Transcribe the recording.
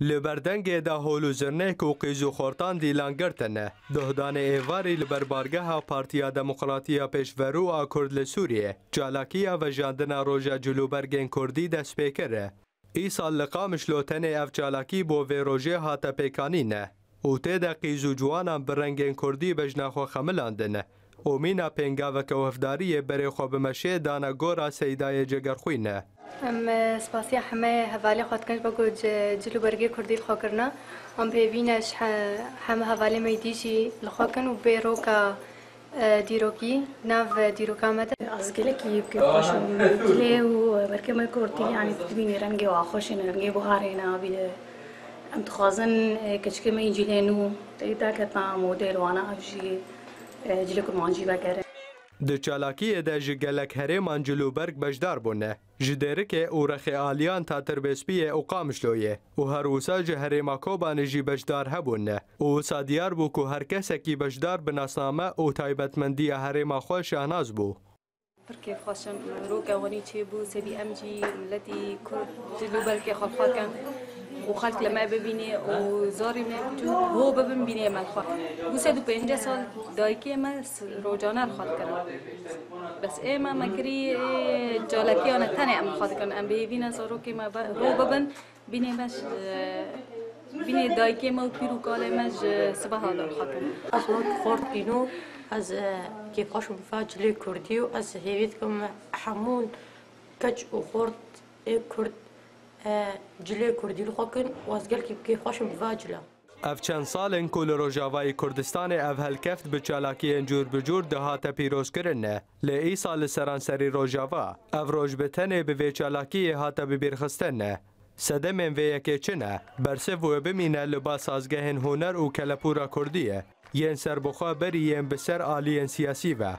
لبردنگ دا هولو جرنه کو قیجو خورتان دی لانگرتنه دهدان ایواری لبربارگه پارتیا دموقراتی پیشورو آ کرد لسوریه جالاکی و جاندنا روژا جلوبرگین کردی دست پیکره ای سال لقا مشلوتن اف جالاکی بو وی روژه هاتا پیکانینه او تی دا قیجو جوانان برنگین کردی بجناخو خملاندنه اومینا پینگا و کوهفداری بری خواب مشه دانا گورا سیدای جگرخوینه ام سپاسی همه حوالی خود کنش بگو جلو برگی کردی خوا کرنا ام پیوینش همه حوالی میدیشی لخوا کن و به روکا دیروکی ناو دیروکا مده از گله کی که خوش گله و برکه من کردی یعنی تبین رنگ و آخوش رنگ بخاره نا بیده ام تخازن کچکه من جلنو تیتا کتا مودل وانا افجی جلو کمانجی بگره Di çalakiyê de ji gelek herêman Cilûberg bejdar bûne. Ji derikê û rexealiyan Tatirbeçpiyê û Qamişloyê û her wisa ji herêma Kobanê jî bejdar hebûne û wisa diyar bû ku her kesekî bejdar bi nasname û taybetmendiya herêma xwe şehnaz bû. تركيا خاشم روكا ونيتشي بو سبي امجي ملتي كل جلوبال كي خلقا كان وخالت لما ببيني وزاري زاری هو ببن بيني مال خواه بس دو بينجا سال دايكي ما روجانا رو كرا بس بس ما مكري جالكي انا تاني ام خلق کردم ام بیوین زارو كي اه، ما هو ببن بيني مش بيني دايكي ما وبيرو پیرو مش سبها حالا خلق از من اه، خورد اینو از كيفاش مفاجلي كردي و از هيفيتكم حمون كج وخورد كرد اه، جلێ کوردی خۆکن وازگەلکی بکەی خۆشم باجلە. ئەف چەند ساڵن کو لە ڕۆژاوایی کوردستانی ئەف هەلکەفت بە چالاکیەن جوور بجوور دەهاتە پیرۆزکردنە لە ئیسا لە سەرانسەری ڕۆژاوا ئەف ڕۆژ بتەنێ بەێ چالاکیە هاتە ببیرخستنە. سەدەمێن وەیەکێ چنە بەرسە وە بمینە لە با سازگەهێن هوەر و کەلەپورە کوردیە یەن سەربخوا بەری یەن بەسەر عالیەن سیاسیە.